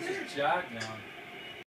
It's your job now.